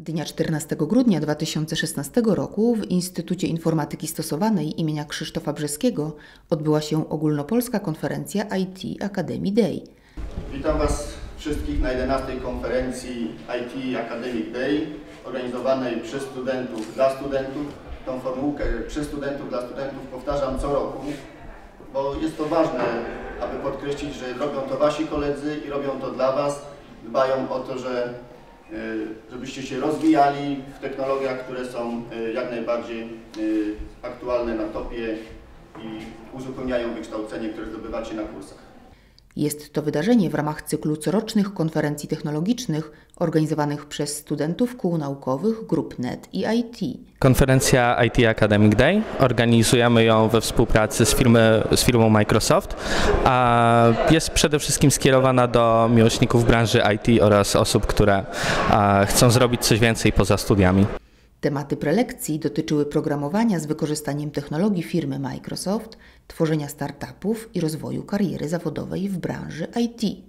Dnia 14 grudnia 2016 roku w Instytucie Informatyki Stosowanej imienia Krzysztofa Brzeskiego odbyła się ogólnopolska konferencja IT Academy Day. Witam Was wszystkich na 11 konferencji IT Academic Day organizowanej przez studentów dla studentów. Tą formułkę przez studentów dla studentów powtarzam co roku, bo jest to ważne, aby podkreślić, że robią to Wasi koledzy i robią to dla Was. Dbają o to, że żebyście się rozwijali w technologiach, które są e, jak najbardziej e, aktualne na topie i uzupełniają wykształcenie, które zdobywacie na kursach. Jest to wydarzenie w ramach cyklu corocznych konferencji technologicznych organizowanych przez studentów kół naukowych grup NET i IT. Konferencja IT Academic Day. Organizujemy ją we współpracy z, firmy, z firmą Microsoft, a jest przede wszystkim skierowana do miłośników branży IT oraz osób, które chcą zrobić coś więcej poza studiami. Tematy prelekcji dotyczyły programowania z wykorzystaniem technologii firmy Microsoft, tworzenia startupów i rozwoju kariery zawodowej w branży IT.